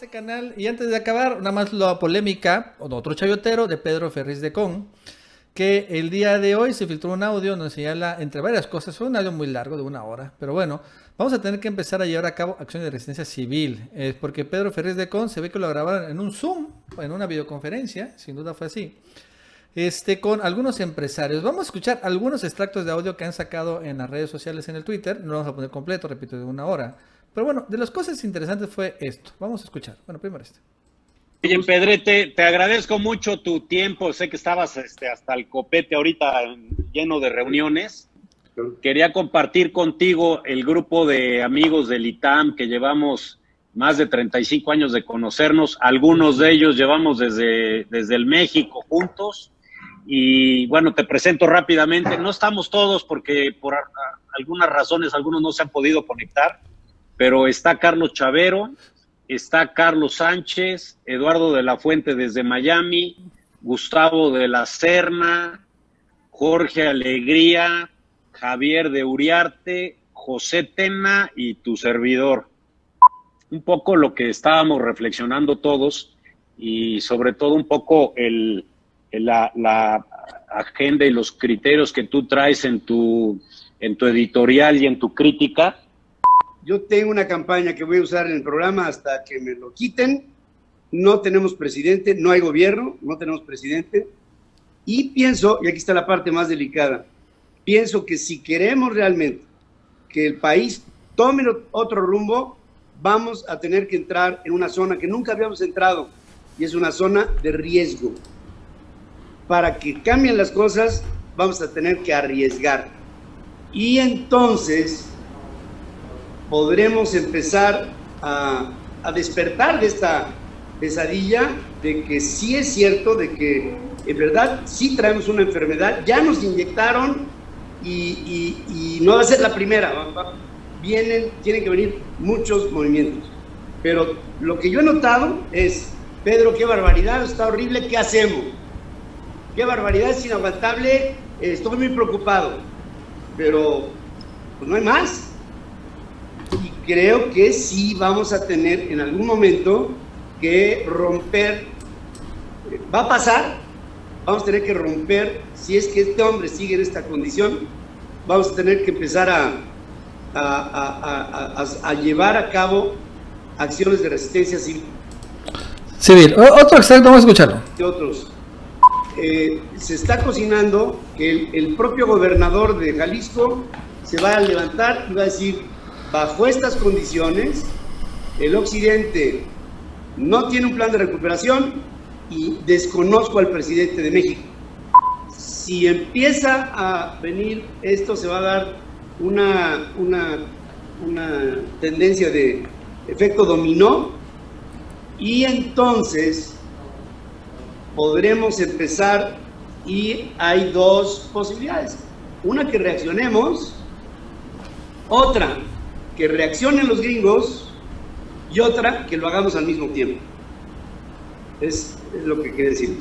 este canal. Y antes de acabar, nada más la polémica, otro chayotero de Pedro Ferriz de Con, que el día de hoy se filtró un audio donde señala, entre varias cosas, fue un audio muy largo, de una hora, pero bueno, vamos a tener que empezar a llevar a cabo acciones de resistencia civil, eh, porque Pedro Ferriz de Con se ve que lo grabaron en un Zoom, en una videoconferencia, sin duda fue así, este, con algunos empresarios. Vamos a escuchar algunos extractos de audio que han sacado en las redes sociales, en el Twitter, no lo vamos a poner completo, repito, de una hora. Pero bueno, de las cosas interesantes fue esto. Vamos a escuchar. Bueno, primero este. Oye, Pedrete, te agradezco mucho tu tiempo. Sé que estabas este, hasta el copete ahorita lleno de reuniones. Quería compartir contigo el grupo de amigos del ITAM que llevamos más de 35 años de conocernos. Algunos de ellos llevamos desde, desde el México juntos. Y bueno, te presento rápidamente. No estamos todos porque por algunas razones algunos no se han podido conectar pero está Carlos Chavero, está Carlos Sánchez, Eduardo de la Fuente desde Miami, Gustavo de la Serna, Jorge Alegría, Javier de Uriarte, José Tena y tu servidor. Un poco lo que estábamos reflexionando todos y sobre todo un poco el, la, agenda y los criterios que tú traes en tu, en tu editorial y en tu crítica yo tengo una campaña que voy a usar en el programa hasta que me lo quiten. No tenemos presidente, no hay gobierno, no tenemos presidente. Y pienso, y aquí está la parte más delicada, pienso que si queremos realmente que el país tome otro rumbo, vamos a tener que entrar en una zona que nunca habíamos entrado, y es una zona de riesgo. Para que cambien las cosas, vamos a tener que arriesgar. Y entonces podremos empezar a, despertar de esta pesadilla de que sí es cierto, de que en verdad sí traemos una enfermedad, ya nos inyectaron y, no va a ser la primera, vienen, tienen que venir muchos movimientos. Pero lo que yo he notado es, Pedro, qué barbaridad, está horrible, ¿qué hacemos? Qué barbaridad, es inaguantable, estoy muy preocupado, pero pues no hay más y creo que sí vamos a tener en algún momento que romper, va a pasar, vamos a tener que romper, si es que este hombre sigue en esta condición, vamos a tener que empezar a, a, a, a llevar a cabo acciones de resistencia civil. Civil, otro extracto, vamos a escucharlo. otros. Eh, se está cocinando que el, el propio gobernador de Jalisco se va a levantar y va a decir, Bajo estas condiciones, el occidente no tiene un plan de recuperación y desconozco al presidente de México. Si empieza a venir esto, se va a dar una, una, una tendencia de efecto dominó y entonces podremos empezar y hay dos posibilidades. Una que reaccionemos, otra que reaccionen los gringos y otra que lo hagamos al mismo tiempo. Es, lo que quiere decir.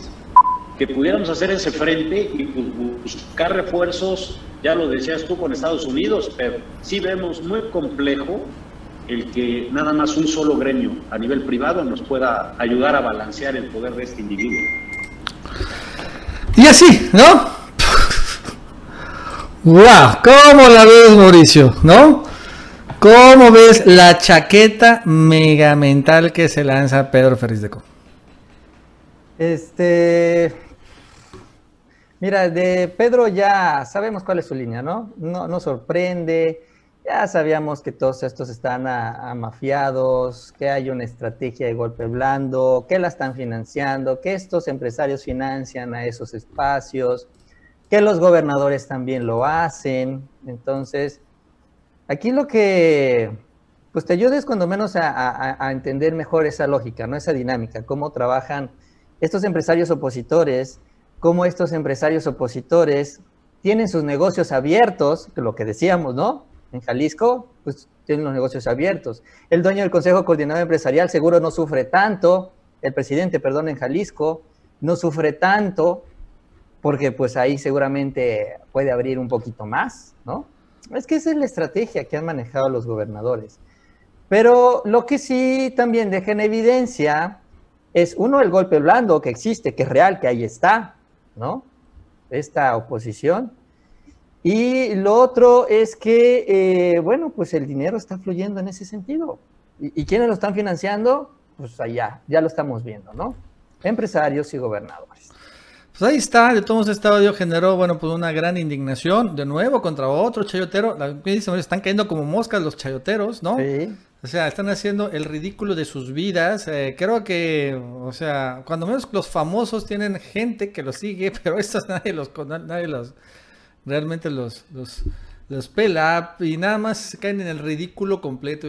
Que pudiéramos hacer ese frente y buscar refuerzos, ya lo decías tú con Estados Unidos, pero sí vemos muy complejo el que nada más un solo gremio a nivel privado nos pueda ayudar a balancear el poder de este individuo. Y así, ¿no? ¡Wow! ¿Cómo la ves, Mauricio? ¿No? ¿Cómo ves la chaqueta mega mental que se lanza Pedro Ferriz de Co? Este. Mira, de Pedro ya sabemos cuál es su línea, ¿no? No nos sorprende. Ya sabíamos que todos estos están amafiados, que hay una estrategia de golpe blando, que la están financiando, que estos empresarios financian a esos espacios, que los gobernadores también lo hacen. Entonces, Aquí lo que pues te ayuda es cuando menos a, entender mejor esa lógica, ¿no? Esa dinámica, cómo trabajan estos empresarios opositores, cómo estos empresarios opositores tienen sus negocios abiertos, lo que decíamos, ¿no? En Jalisco, pues tienen los negocios abiertos. El dueño del Consejo Coordinador Empresarial seguro no sufre tanto, el presidente, perdón, en Jalisco, no sufre tanto, porque pues ahí seguramente puede abrir un poquito más, ¿no? Es que esa es la estrategia que han manejado los gobernadores. Pero lo que sí también deja en evidencia es, uno, el golpe blando que existe, que es real, que ahí está, ¿no? Esta oposición. Y lo otro es que, eh, bueno, pues el dinero está fluyendo en ese sentido. ¿Y, ¿Y quiénes lo están financiando? Pues allá, ya lo estamos viendo, ¿no? Empresarios y gobernadores. Pues ahí está, de todos este audio generó, bueno, pues una gran indignación, de nuevo contra otro chayotero. Están cayendo como moscas los chayoteros, ¿no? Sí. O sea, están haciendo el ridículo de sus vidas. Eh, creo que, o sea, cuando menos los famosos tienen gente que los sigue, pero estos nadie los, nadie los, realmente los, los, los pela y nada más caen en el ridículo completo.